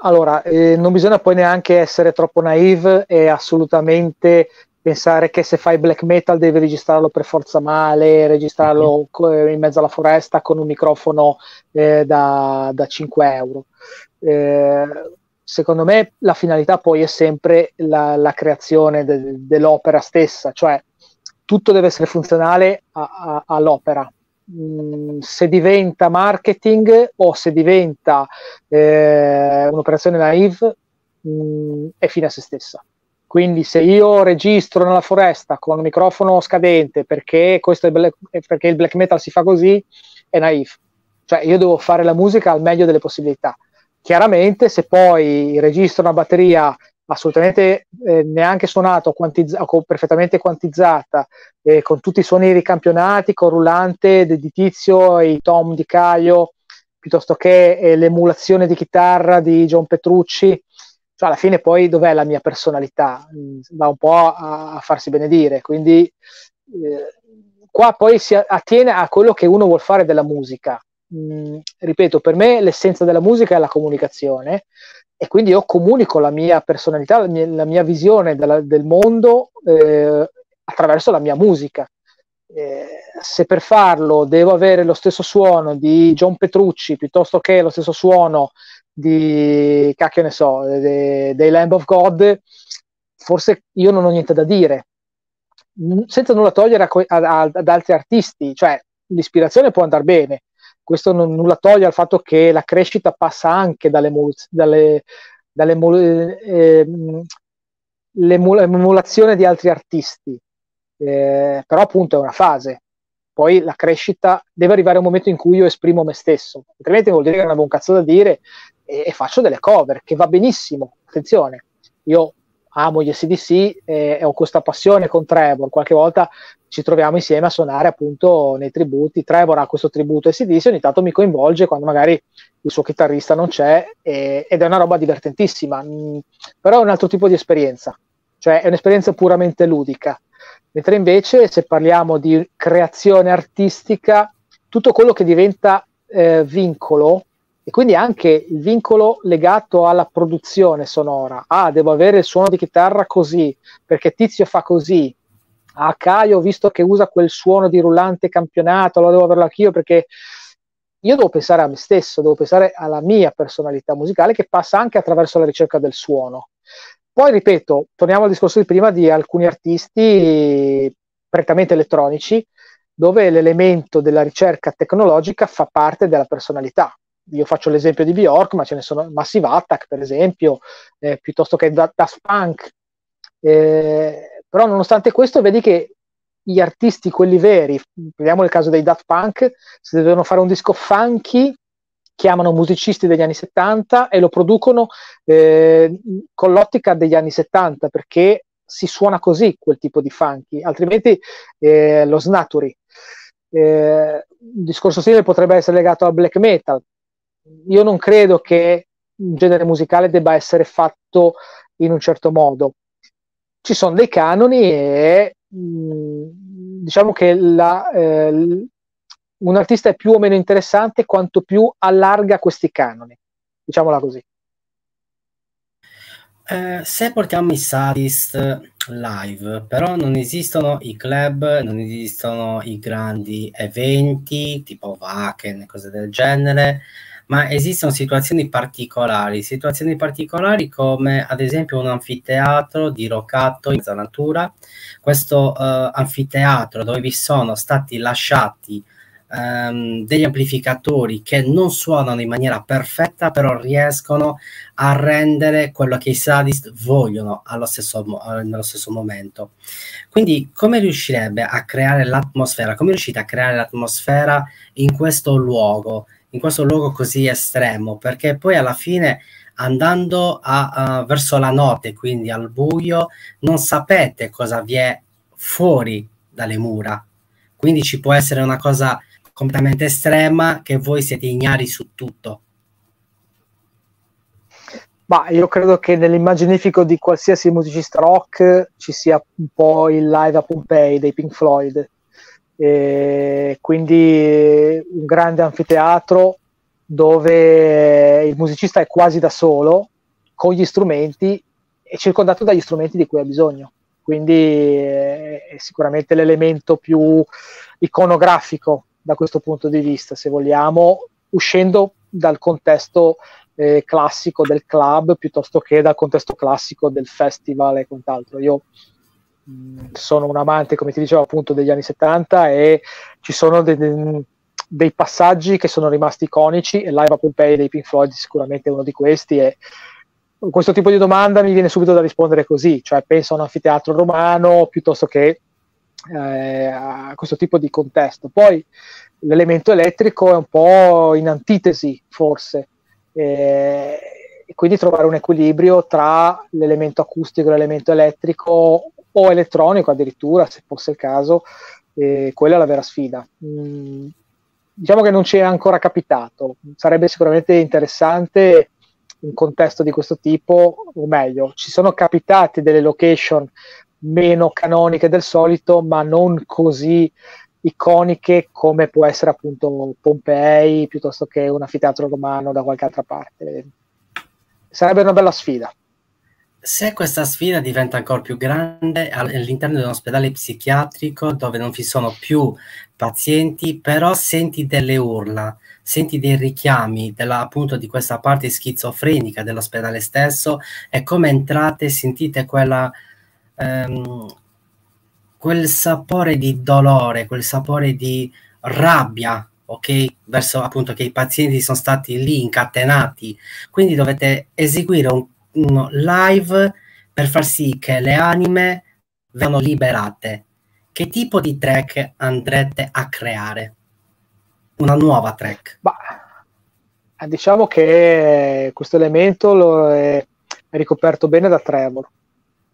Allora, eh, non bisogna poi neanche essere troppo naive e assolutamente pensare che se fai black metal devi registrarlo per forza male, registrarlo mm-hmm. in mezzo alla foresta con un microfono eh, da, da, 5 euro. Eh, secondo me la finalità poi è sempre la, la creazione de, dell'opera stessa, cioè tutto deve essere funzionale a, a, all'opera. Mm, se diventa marketing o se diventa eh, un'operazione naive mm, è fine a se stessa. Quindi se io registro nella foresta con un microfono scadente perché, black, perché il black metal si fa così, è naive. Cioè io devo fare la musica al meglio delle possibilità. Chiaramente se poi registro una batteria assolutamente eh, neanche suonato, quantizz- perfettamente quantizzata, eh, con tutti i suoni ricampionati, con rullante di, di Tizio e i tom di Caio, piuttosto che eh, l'emulazione di chitarra di John Petrucci. Cioè, alla fine poi dov'è la mia personalità? Mm, va un po' a, a farsi benedire, quindi eh, qua poi si attiene a quello che uno vuol fare della musica. Mm, ripeto, per me l'essenza della musica è la comunicazione e quindi io comunico la mia personalità, la mia, la mia visione della, del mondo eh, attraverso la mia musica. Eh, se per farlo devo avere lo stesso suono di John Petrucci piuttosto che lo stesso suono di, cacchio ne so, dei, dei Lamb of God, forse io non ho niente da dire. Senza nulla togliere a, a, ad altri artisti, cioè l'ispirazione può andare bene, questo non, nulla toglie al fatto che la crescita passa anche dalle, dalle, eh, l'emulazione di altri artisti, eh, però appunto è una fase. Poi la crescita deve arrivare un momento in cui io esprimo me stesso, altrimenti vuol dire che non avevo un cazzo da dire e, e faccio delle cover, che va benissimo. Attenzione, io amo gli SDC e ho questa passione con Trevor. Qualche volta ci troviamo insieme a suonare appunto nei tributi. Trevor ha questo tributo SDC, ogni tanto mi coinvolge quando magari il suo chitarrista non c'è e, ed è una roba divertentissima. Mm, però è un altro tipo di esperienza, cioè è un'esperienza puramente ludica. Mentre invece se parliamo di creazione artistica, tutto quello che diventa eh, vincolo e quindi anche il vincolo legato alla produzione sonora. Ah, devo avere il suono di chitarra così, perché Tizio fa così. Ah, Caio visto che usa quel suono di rullante campionato, lo devo averlo anch'io perché io devo pensare a me stesso, devo pensare alla mia personalità musicale che passa anche attraverso la ricerca del suono. Poi ripeto, torniamo al discorso di prima di alcuni artisti prettamente elettronici, dove l'elemento della ricerca tecnologica fa parte della personalità io faccio l'esempio di Bjork, ma ce ne sono Massive Attack, per esempio, eh, piuttosto che da, Daft Punk. Eh, però nonostante questo, vedi che gli artisti, quelli veri, vediamo il caso dei Daft Punk, se devono fare un disco funky, chiamano musicisti degli anni 70 e lo producono eh, con l'ottica degli anni 70, perché si suona così quel tipo di funky, altrimenti eh, lo snaturi. Eh, un discorso simile potrebbe essere legato al black metal, io non credo che un genere musicale debba essere fatto in un certo modo. Ci sono dei canoni e mh, mm, diciamo che la, eh, un artista è più o meno interessante quanto più allarga questi canoni, diciamola così. Eh, se portiamo i Sadist live, però non esistono i club, non esistono i grandi eventi tipo Wacken cose del genere ma esistono situazioni particolari, situazioni particolari come ad esempio un anfiteatro di Rocatto in Zanatura, questo uh, anfiteatro dove vi sono stati lasciati ehm, degli amplificatori che non suonano in maniera perfetta, però riescono a rendere quello che i sadist vogliono stesso, nello stesso momento. Quindi come riuscirebbe a creare l'atmosfera? Come riuscite a creare l'atmosfera in questo luogo? in questo luogo così estremo, perché poi alla fine andando a, uh, verso la notte, quindi al buio, non sapete cosa vi è fuori dalle mura. Quindi ci può essere una cosa completamente estrema che voi siete ignari su tutto. Ma io credo che nell'immaginifico di qualsiasi musicista rock ci sia un po' il live a Pompei dei Pink Floyd. E quindi un grande anfiteatro dove il musicista è quasi da solo con gli strumenti e circondato dagli strumenti di cui ha bisogno. Quindi è sicuramente l'elemento più iconografico da questo punto di vista, se vogliamo, uscendo dal contesto eh, classico del club piuttosto che dal contesto classico del festival e quant'altro. Io mh, sono un amante, come ti dicevo, appunto degli anni 70 e ci sono de- de- dei passaggi che sono rimasti iconici e Live a Pompei dei Pink Floyd sicuramente è uno di questi e questo tipo di domanda mi viene subito da rispondere così, cioè penso a un anfiteatro romano piuttosto che eh, a questo tipo di contesto. Poi l'elemento elettrico è un po' in antitesi forse, eh, e quindi trovare un equilibrio tra l'elemento acustico e l'elemento elettrico o elettronico addirittura, se fosse il caso, eh, quella è la vera sfida. Mm, diciamo che non ci è ancora capitato, sarebbe sicuramente interessante un contesto di questo tipo, o meglio, ci sono capitati delle location meno canoniche del solito, ma non così iconiche come può essere appunto Pompei piuttosto che un anfiteatro romano da qualche altra parte. Sarebbe una bella sfida. Se questa sfida diventa ancora più grande all'interno di un ospedale psichiatrico dove non vi sono più pazienti, però senti delle urla, senti dei richiami della, appunto di questa parte schizofrenica dell'ospedale stesso e come entrate sentite quella, ehm, quel sapore di dolore, quel sapore di rabbia, ok? Verso appunto che i pazienti sono stati lì incatenati, quindi dovete eseguire un, un live per far sì che le anime vengano liberate che tipo di track andrete a creare? Una nuova track? Bah, diciamo che questo elemento è, ricoperto bene da Trevor.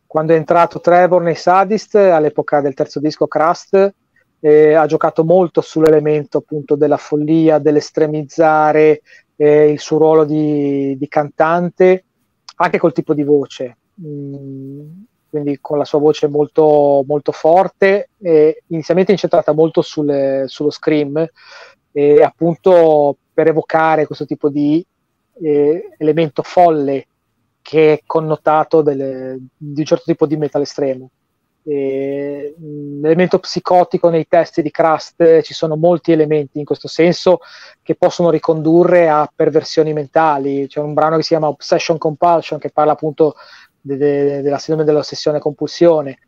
Quando è entrato Trevor nei Sadist, all'epoca del terzo disco Crust, eh, ha giocato molto sull'elemento appunto della follia, dell'estremizzare eh, il suo ruolo di, di, cantante, anche col tipo di voce. Mm, quindi con la sua voce molto, molto forte, e inizialmente incentrata molto sulle, sullo scream, appunto per evocare questo tipo di eh, elemento folle che è connotato delle, di un certo tipo di metal estremo. E, l'elemento psicotico nei testi di Crust ci sono molti elementi in questo senso che possono ricondurre a perversioni mentali. C'è un brano che si chiama Obsession Compulsion che parla appunto de, de, della sindrome dell'ossessione compulsione,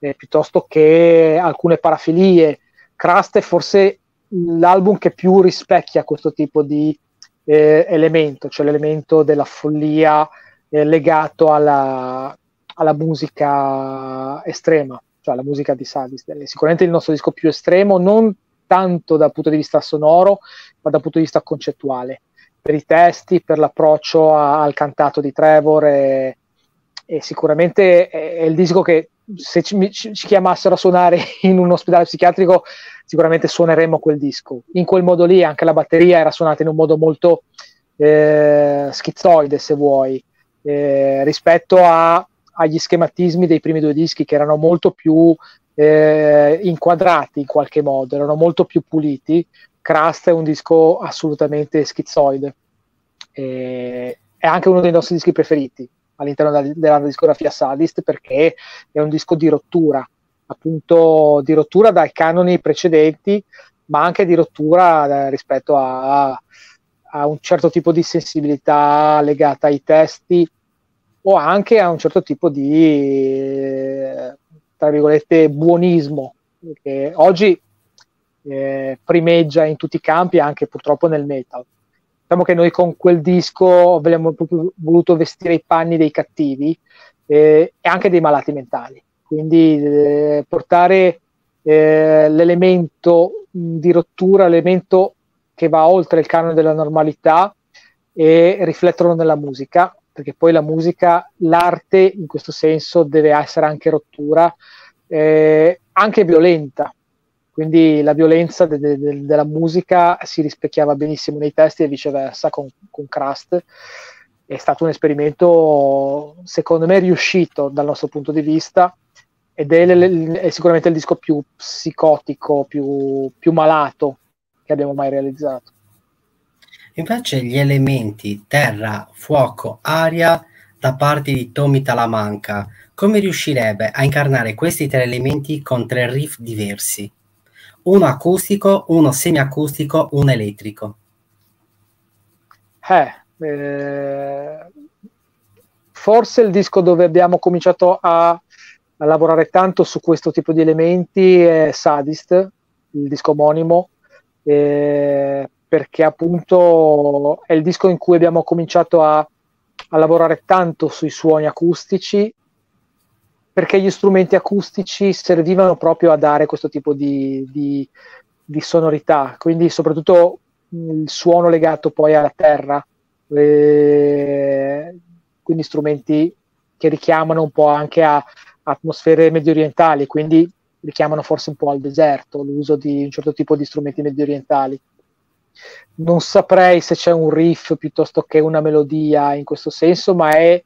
eh, piuttosto che alcune parafilie. Crust è forse l'album che più rispecchia questo tipo di eh, elemento, cioè l'elemento della follia eh, legato alla, alla, musica estrema, cioè alla musica di Sadist. È sicuramente il nostro disco più estremo, non tanto dal punto di vista sonoro, ma dal punto di vista concettuale, per i testi, per l'approccio a, al cantato di Trevor e, e sicuramente è, il disco che se ci, ci, chiamassero a suonare [laughs] in un ospedale psichiatrico sicuramente suoneremmo quel disco. In quel modo lì anche la batteria era suonata in un modo molto eh, schizoide se vuoi, eh, rispetto a, agli schematismi dei primi due dischi che erano molto più eh, inquadrati in qualche modo, erano molto più puliti. Crust è un disco assolutamente schizoide. è anche uno dei nostri dischi preferiti all'interno della, della discografia Sadist perché è un disco di rottura, appunto di rottura dai canoni precedenti, ma anche di rottura eh, rispetto a, a, un certo tipo di sensibilità legata ai testi o anche a un certo tipo di, tra virgolette, buonismo. Perché oggi eh, primeggia in tutti i campi, anche purtroppo nel metal. Diciamo che noi con quel disco abbiamo proprio voluto vestire i panni dei cattivi eh, e anche dei malati mentali. Quindi eh, portare eh, l'elemento di rottura, l'elemento che va oltre il canone della normalità e rifletterlo nella musica, perché poi la musica, l'arte in questo senso deve essere anche rottura, eh, anche violenta, quindi la violenza de- de- della musica si rispecchiava benissimo nei testi e viceversa con, con Crust. È stato un esperimento, secondo me, riuscito dal nostro punto di vista ed è, l- è sicuramente il disco più psicotico, più, più malato che abbiamo mai realizzato. Invece gli elementi terra, fuoco, aria da parte di Tommy Talamanca, come riuscirebbe a incarnare questi tre elementi con tre riff diversi? uno acustico, uno semiacustico, uno elettrico. Eh, eh, forse il disco dove abbiamo cominciato a, a, lavorare tanto su questo tipo di elementi è Sadist, il disco omonimo, eh, perché appunto è il disco in cui abbiamo cominciato a, a lavorare tanto sui suoni acustici perché gli strumenti acustici servivano proprio a dare questo tipo di, di, di sonorità, quindi soprattutto il suono legato poi alla terra, eh, quindi strumenti che richiamano un po' anche a atmosfere medio orientali, quindi richiamano forse un po' al deserto l'uso di un certo tipo di strumenti medio orientali. Non saprei se c'è un riff piuttosto che una melodia in questo senso, ma è,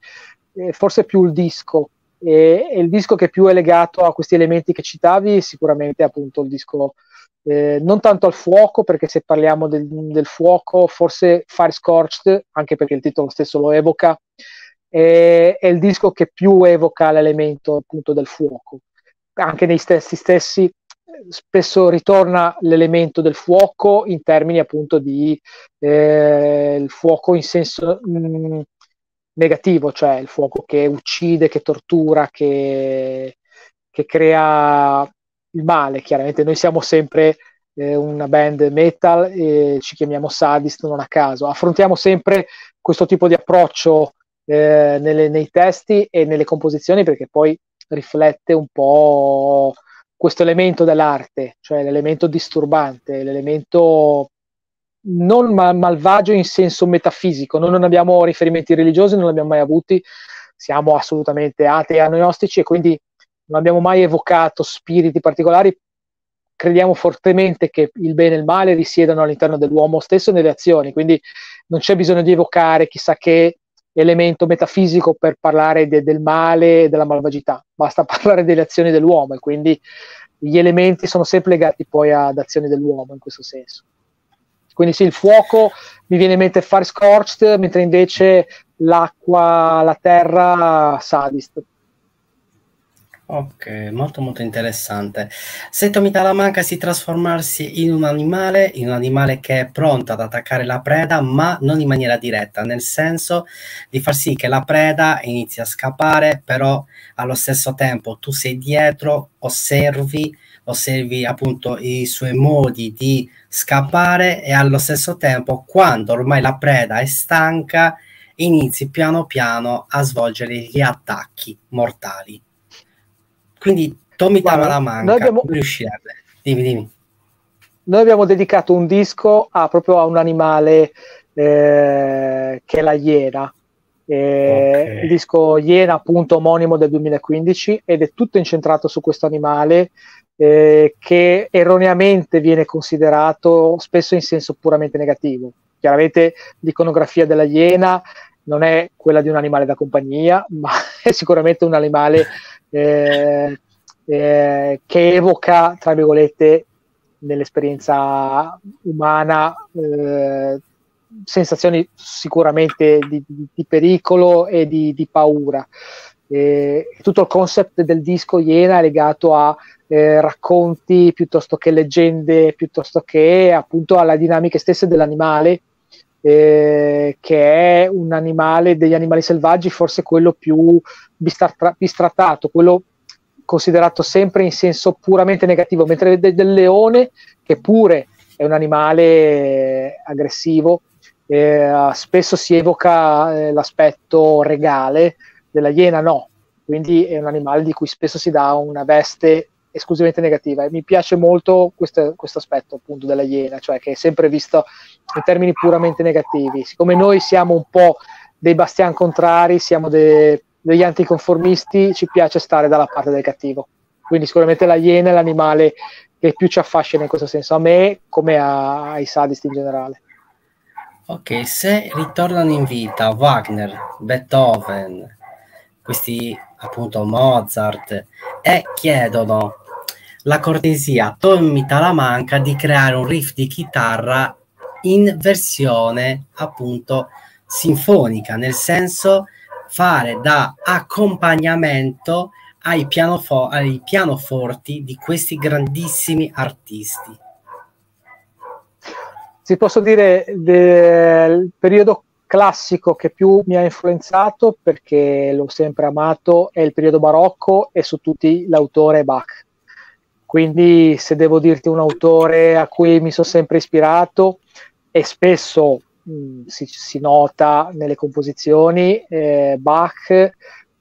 è forse più il disco. E, e, il disco che più è legato a questi elementi che citavi sicuramente appunto il disco eh, non tanto al fuoco perché se parliamo del, del, fuoco forse Fire Scorched anche perché il titolo stesso lo evoca è, è il disco che più evoca l'elemento appunto del fuoco anche nei stessi stessi spesso ritorna l'elemento del fuoco in termini appunto di eh, il fuoco in senso mh, mm, negativo, cioè il fuoco che uccide, che tortura, che, che crea il male. Chiaramente noi siamo sempre eh, una band metal e ci chiamiamo sadist non a caso. Affrontiamo sempre questo tipo di approccio eh, nelle, nei testi e nelle composizioni perché poi riflette un po' questo elemento dell'arte, cioè l'elemento disturbante, l'elemento non ma- malvagio in senso metafisico, noi non abbiamo riferimenti religiosi, non li abbiamo mai avuti, siamo assolutamente atei e agnostici e quindi non abbiamo mai evocato spiriti particolari, crediamo fortemente che il bene e il male risiedano all'interno dell'uomo stesso e nelle azioni, quindi non c'è bisogno di evocare chissà che elemento metafisico per parlare de- del male e della malvagità, basta [laughs] parlare delle azioni dell'uomo e quindi gli elementi sono sempre legati poi ad azioni dell'uomo in questo senso. Quindi sì, il fuoco mi viene in mente Fire Scorched, mentre invece l'acqua, la terra, Sadist. Ok, molto molto interessante. Se Tommy Talamanca si trasformarsi in un animale, in un animale che è pronto ad attaccare la preda, ma non in maniera diretta, nel senso di far sì che la preda inizi a scappare, però allo stesso tempo tu sei dietro, osservi, osservi appunto i suoi modi di scappare e allo stesso tempo quando ormai la preda è stanca inizi piano piano a svolgere gli attacchi mortali. Quindi Tommy Tamalamanca abbiamo... come riuscirebbe? Dimmi, dimmi. Noi abbiamo dedicato un disco a, proprio a un animale eh, che è la iena. Eh, okay. Il disco Iena, appunto, omonimo del 2015, ed è tutto incentrato su questo animale eh, che erroneamente viene considerato spesso in senso puramente negativo. Chiaramente l'iconografia della iena non è quella di un animale da compagnia, [laughs] ma è sicuramente un animale eh, eh, che evoca, tra virgolette, nell'esperienza umana eh, sensazioni sicuramente di, di, di, pericolo e di, di paura. Tutto il concept del disco Iena è legato a eh, racconti piuttosto che leggende, piuttosto che appunto alle dinamiche stesse dell'animale, eh, che è un animale degli animali selvaggi, forse quello più bistra- bistrattato, quello considerato sempre in senso puramente negativo, mentre del, del leone, che pure è un animale aggressivo, eh, spesso si evoca eh, l'aspetto regale, della iena no, quindi è un animale di cui spesso si dà una veste esclusivamente negativa. E mi piace molto questo aspetto appunto della iena, cioè che è sempre visto in termini puramente negativi. Siccome noi siamo un po' dei bastian contrari, siamo de, degli anticonformisti, ci piace stare dalla parte del cattivo. Quindi sicuramente la iena è l'animale che più ci affascina in questo senso, a me come a, ai sadist in generale. Ok, se ritornano in vita Wagner, Beethoven, questi appunto Mozart, e chiedono la cortesia a Tommy Talamanca di creare un riff di chitarra in versione appunto sinfonica, nel senso fare da accompagnamento ai, pianofo- ai pianoforti di questi grandissimi artisti. Si posso dire del periodo classico che più mi ha influenzato perché l'ho sempre amato è il periodo barocco e su tutti l'autore Bach. Quindi se devo dirti un autore a cui mi sono sempre ispirato e spesso mh, si, si, nota nelle composizioni, eh, Bach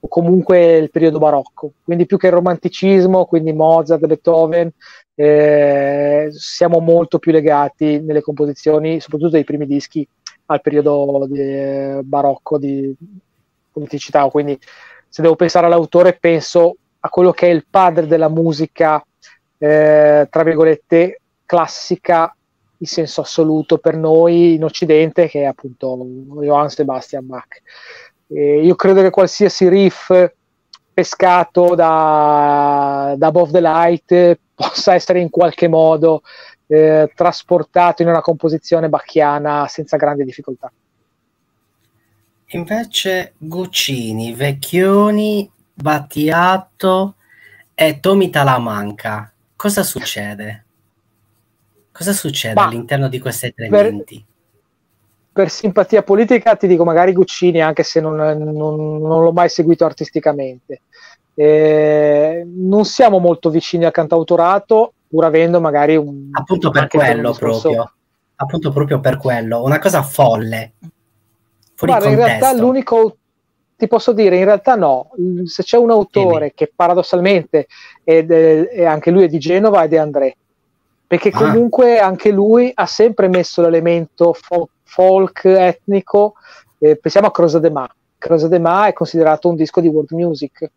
o comunque il periodo barocco. Quindi più che il romanticismo, quindi Mozart, Beethoven, eh, siamo molto più legati nelle composizioni, soprattutto dei primi dischi, al periodo di, barocco di politicità. Quindi se devo pensare all'autore penso a quello che è il padre della musica eh, tra virgolette, classica in senso assoluto per noi in Occidente, che è appunto Johann Sebastian Bach. E io credo che qualsiasi riff pescato da, da Above the Light possa essere in qualche modo eh, trasportato in una composizione bacchiana senza grandi difficoltà. Invece Guccini, Vecchioni, Battiato e Tomi Talamanca cosa succede? Cosa succede Ma all'interno di queste tre per, menti? Per simpatia politica ti dico magari Guccini, anche se non, non, non l'ho mai seguito artisticamente. Eh, non siamo molto vicini al cantautorato, pur avendo magari un... Appunto per quello proprio. Appunto proprio per quello. Una cosa folle. Fuori Guarda, in realtà l'unico ti posso dire, in realtà no, se c'è un autore che paradossalmente è, è, anche lui è di Genova ed è André, perché ah. comunque anche lui ha sempre messo l'elemento fo- folk etnico, eh, pensiamo a Croce de Ma, Croce de Ma è considerato un disco di world music,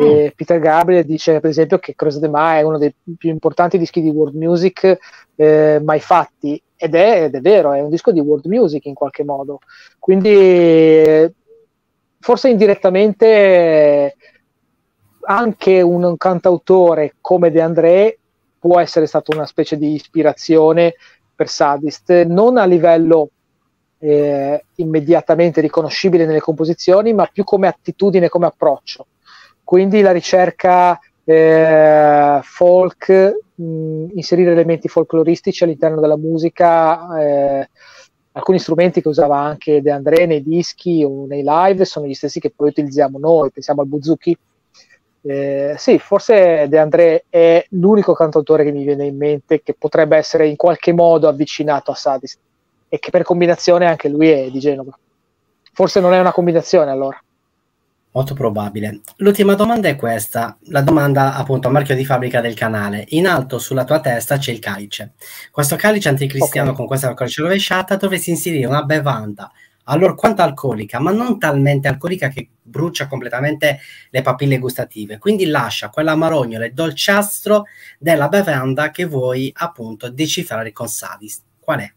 mm. Peter Gabriel dice per esempio che Croce de Ma è uno dei più importanti dischi di world music eh, mai fatti ed è, ed è, vero, è un disco di world music in qualche modo. Quindi forse indirettamente anche un cantautore come De André può essere stato una specie di ispirazione per Sadist, non a livello eh, immediatamente riconoscibile nelle composizioni, ma più come attitudine, come approccio. Quindi la ricerca eh, folk, mh, inserire elementi folcloristici all'interno della musica, eh, alcuni strumenti che usava anche De André nei dischi o nei live sono gli stessi che poi utilizziamo noi, pensiamo al Buzuki. Eh, sì, forse De André è l'unico cantautore che mi viene in mente che potrebbe essere in qualche modo avvicinato a Sadis e che per combinazione anche lui è di Genova. Forse non è una combinazione allora. Molto probabile. L'ultima domanda è questa, la domanda appunto a marchio di fabbrica del canale. In alto sulla tua testa c'è il calice. Questo calice anticristiano okay. con questa calice rovesciata dovresti inserire una bevanda allora quanto alcolica, ma non talmente alcolica che brucia completamente le papille gustative. Quindi lascia quell'amarognolo e dolciastro della bevanda che vuoi appunto decifrare con Sadis. Qual è?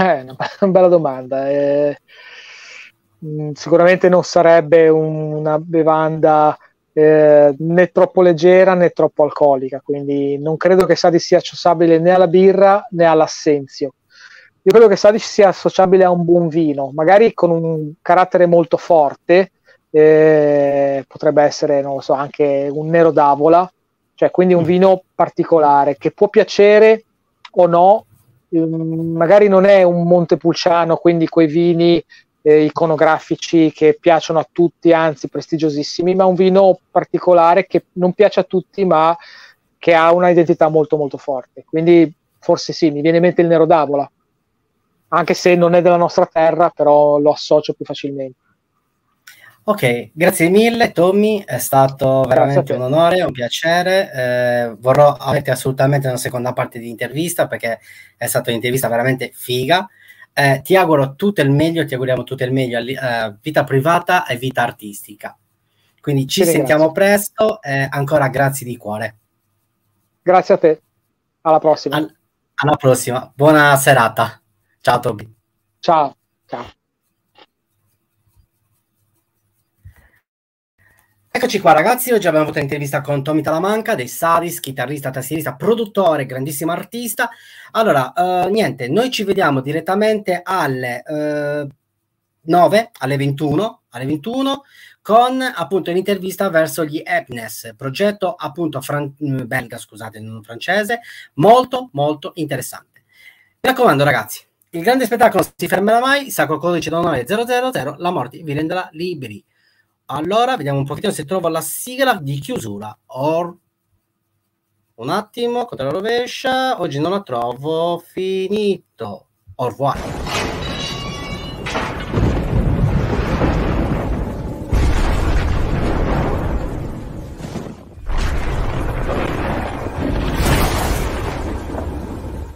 Eh, una, bella domanda. Eh Mm, sicuramente non sarebbe una bevanda eh, né troppo leggera né troppo alcolica, quindi non credo che Sadi sia associabile né alla birra né all'assenzio. Io credo che Sadi sia associabile a un buon vino, magari con un carattere molto forte, eh, potrebbe essere, non lo so, anche un nero d'avola, cioè quindi un mm. vino particolare che può piacere o no, ehm, magari non è un Montepulciano, quindi quei vini eh, iconografici che piacciono a tutti, anzi prestigiosissimi, ma un vino particolare che non piace a tutti, ma che ha una identità molto molto forte. Quindi forse sì, mi viene in mente il Nero d'Avola, anche se non è della nostra terra, però lo associo più facilmente. Ok, grazie mille Tommy, è stato veramente un onore, un piacere. Eh, vorrò averti assolutamente una seconda parte di intervista perché è stata un'intervista veramente figa. Eh, ti auguro tutto il meglio, ti auguriamo tutto il meglio, eh, vita privata e vita artistica. Quindi ci sì, sentiamo presto e ancora grazie di cuore. Grazie a te, alla prossima. All- alla prossima, buona serata. Ciao Toby. Ciao, ciao. Eccoci qua ragazzi, oggi abbiamo avuto un'intervista con Tommy Talamanca dei Sadis, chitarrista, tastierista, produttore, grandissimo artista. Allora, uh, niente, noi ci vediamo direttamente alle uh, 9, alle 21, alle 21 con appunto un'intervista verso gli Epnes, progetto appunto fran- belga, scusate, non francese, molto molto interessante. Mi raccomando ragazzi, il grande spettacolo si fermerà mai, sacro codice d'onore 000, la morte vi renderà liberi. Allora, vediamo un pochettino se trovo la sigla di chiusura. Or... Un attimo, controllo rovescia. Oggi non la trovo. Finito. Au revoir.